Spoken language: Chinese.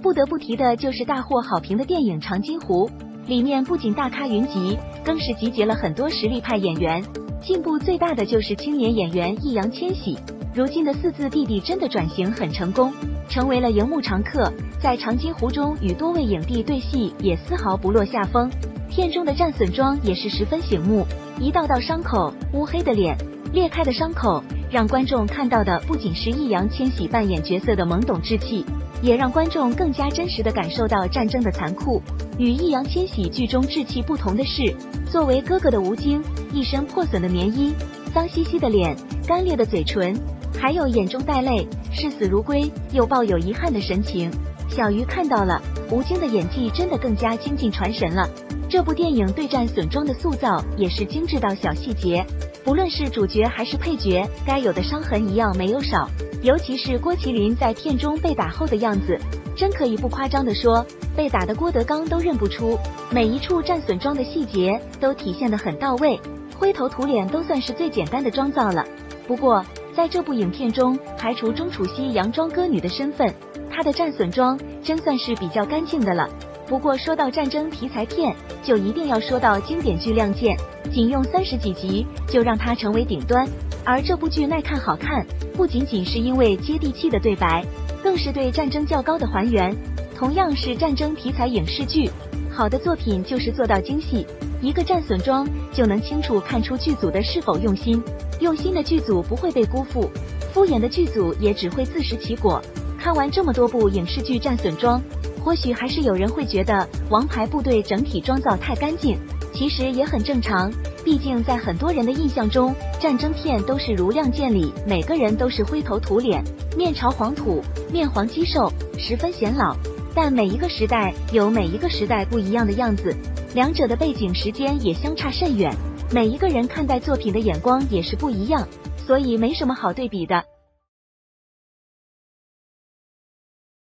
不得不提的就是大获好评的电影《长津湖》，里面不仅大咖云集，更是集结了很多实力派演员。进步最大的就是青年演员易烊千玺，如今的四字弟弟真的转型很成功，成为了荧幕常客。在《长津湖》中与多位影帝对戏，也丝毫不落下风。片中的战损妆也是十分醒目，一道道伤口、乌黑的脸、裂开的伤口，让观众看到的不仅是易烊千玺扮演角色的懵懂稚气，也让观众更加真实的感受到战争的残酷。与易烊千玺剧中稚气不同的是，作为哥哥的吴京，一身破损的棉衣、脏兮兮的脸、干裂的嘴唇，还有眼中带泪、视死如归又抱有遗憾的神情。小鱼看到了，吴京的演技真的更加精进传神了。这部电影对战损妆的塑造也是精致到小细节，不论是主角还是配角，该有的伤痕一样没有少。尤其是郭麒麟在片中被打后的样子，真可以不夸张的说，被打的郭德纲都认不出。每一处战损妆的细节都体现的很到位，灰头土脸都算是最简单的妆造了。不过在这部影片中，排除钟楚曦佯装歌女的身份，她的战损妆真算是比较干净的了。不过说到战争题材片，就一定要说到经典剧《亮剑》，仅用三十几集就让它成为顶端。而这部剧耐看好看，不仅仅是因为接地气的对白，更是对战争较高的还原。同样是战争题材影视剧，好的作品就是做到精细，一个战损妆就能清楚看出剧组的是否用心。用心的剧组不会被辜负，敷衍的剧组也只会自食其果。看完这么多部影视剧战损妆。或许还是有人会觉得《王牌部队》整体妆造太干净，其实也很正常。毕竟在很多人的印象中，战争片都是如《亮剑》里每个人都是灰头土脸、面朝黄土、面黄肌瘦，十分显老。但每一个时代有每一个时代不一样的样子，两者的背景时间也相差甚远，每一个人看待作品的眼光也是不一样，所以没什么好对比的。